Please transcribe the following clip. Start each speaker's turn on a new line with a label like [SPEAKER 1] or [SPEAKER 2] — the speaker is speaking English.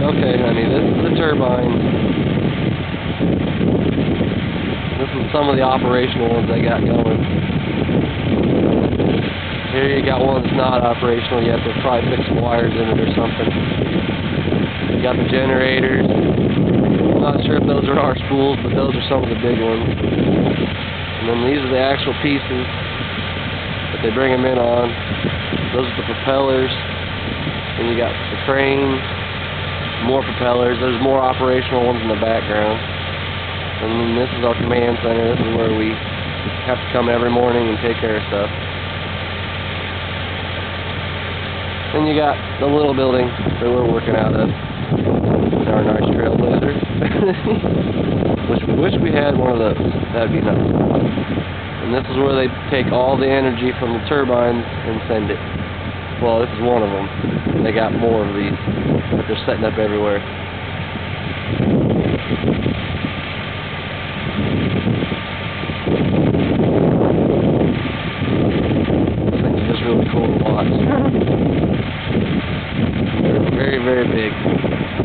[SPEAKER 1] Okay, honey, this is the turbine. This is some of the operational ones they got going. Here you got one that's not operational yet. They'll probably fix some wires in it or something. You got the generators. I'm not sure if those are our spools, but those are some of the big ones. And then these are the actual pieces that they bring them in on. Those are the propellers. And you got the crane, more propellers. There's more operational ones in the background. And then this is our command center. This is where we have to come every morning and take care of stuff. Then you got the little building that we're working out of. Our nice trailblazer. We wish we had one of those. That'd be nice. And this is where they take all the energy from the turbines and send it. Well, this is one of them. They got more of these that they're setting up everywhere. Think it's just really cool to watch. They're very, very big.